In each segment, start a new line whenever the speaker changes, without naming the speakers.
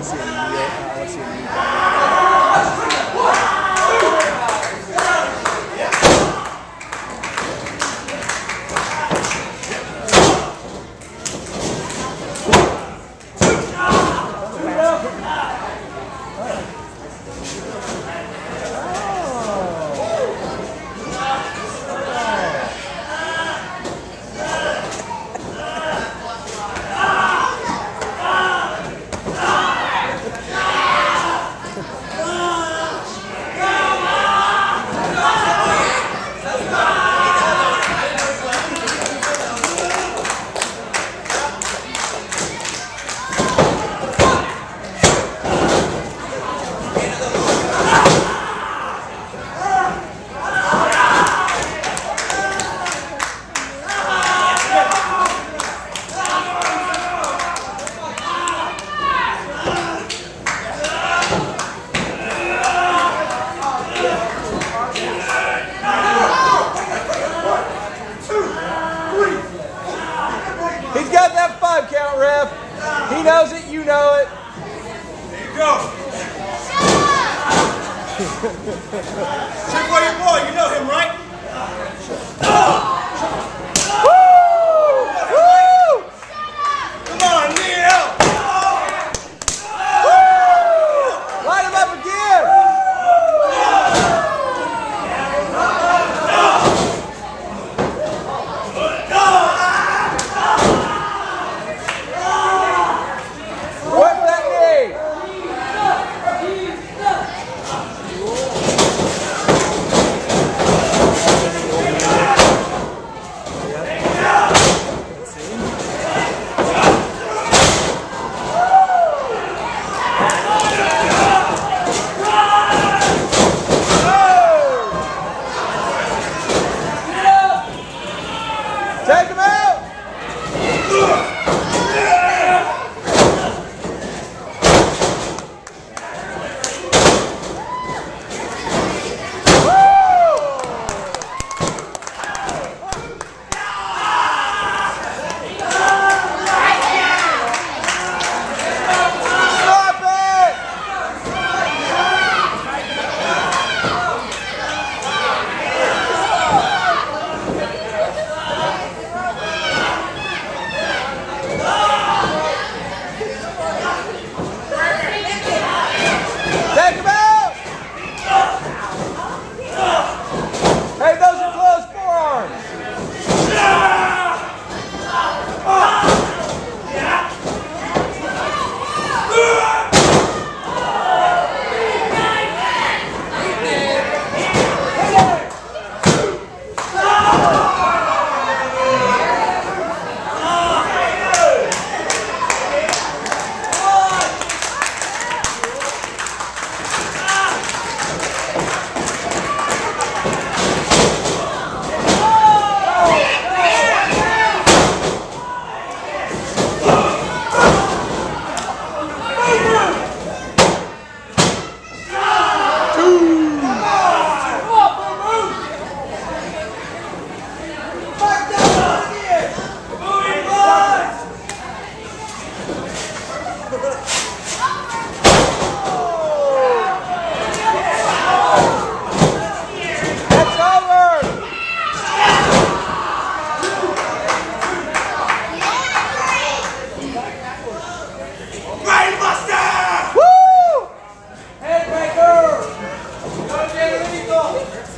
want He's got that five count, ref. He knows it. You know it.
Check for your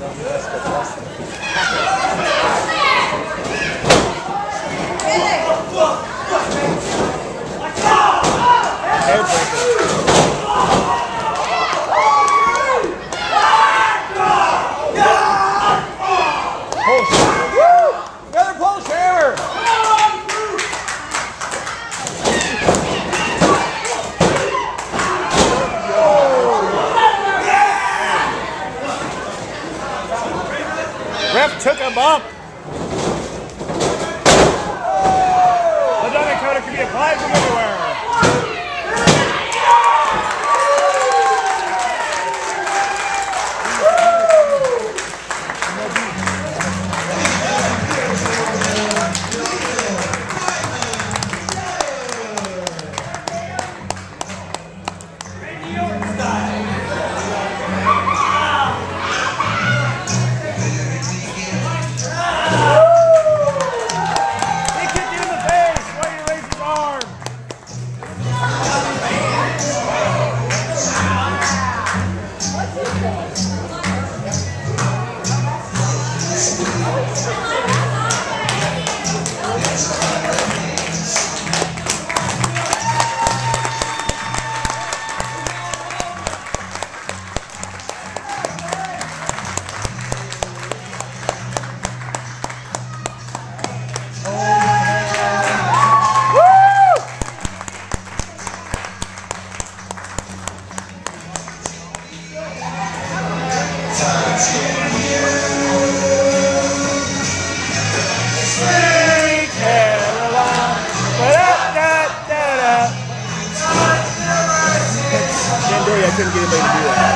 Obrigado.
Ref took him up. Be applied from anywhere. trên kia mình đi ạ